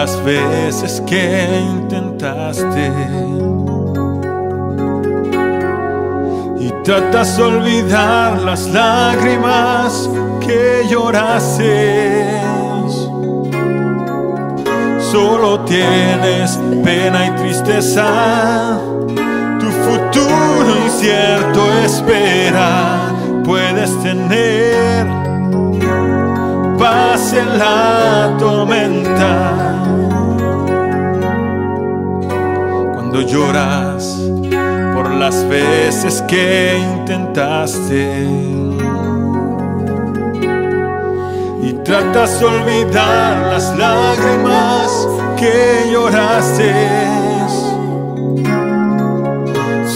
las veces que intentaste. Y tratas de olvidar las lágrimas que lloraste. Solo tienes pena y tristeza, tu futuro incierto espera, puedes tener en la tormenta. Cuando lloras por las veces que intentaste y tratas de olvidar las lágrimas que lloraste.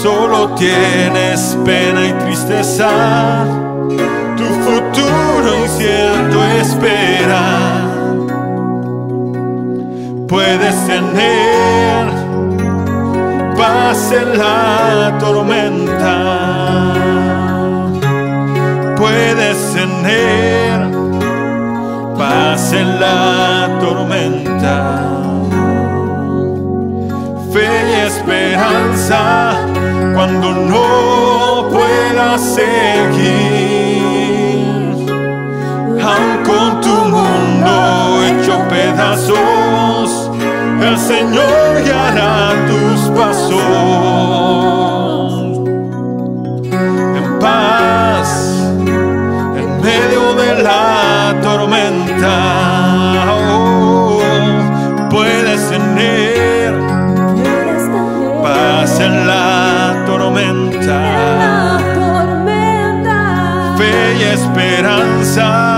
Solo tienes pena y tristeza, tu futuro incierto espera. Puedes tener paz en la tormenta. Puedes tener paz en la tormenta. Fe y esperanza cuando no puedas seguir. Pedazos, el Señor guiará tus pasos. En paz, en medio de la tormenta, oh, puedes tener paz en la tormenta. fe y esperanza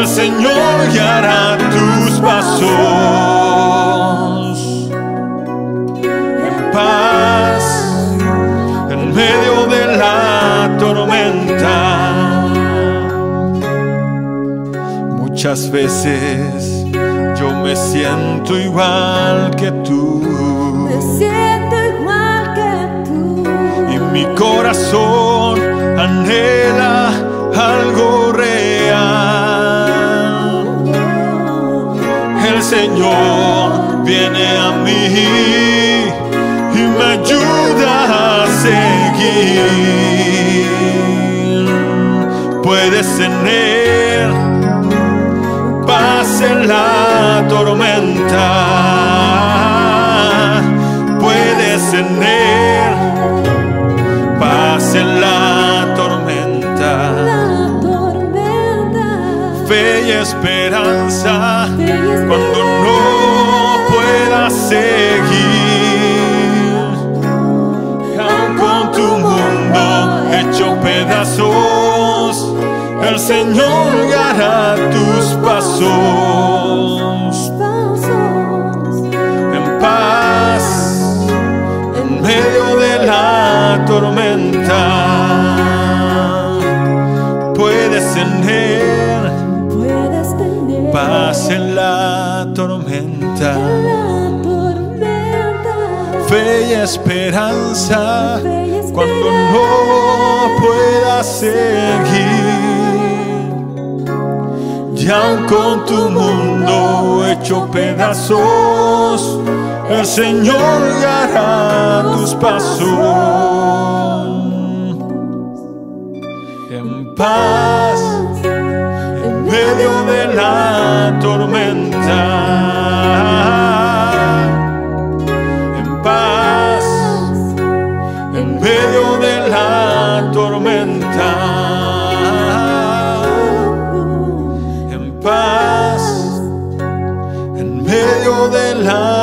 el Señor guiará tus pasos. En paz, en medio de la tormenta. Muchas veces yo me siento igual que tú. Me siento igual que tú. y mi corazón anhela Señor viene a mí y me ayuda a seguir. Puedes tener paz en la tormenta. Puedes tener paz en la tormenta, La tormenta. fe y esperanza pedazos, el Señor guiará tus pasos. En paz, en medio de la tormenta, puedes tener paz en la tormenta, Fe y esperanza. cuando no seguir. Y aun con tu mundo hecho pedazos, el Señor guiará tus pasos. En paz, en medio de la tormenta. En paz, medio de la tormenta. En paz, en medio de la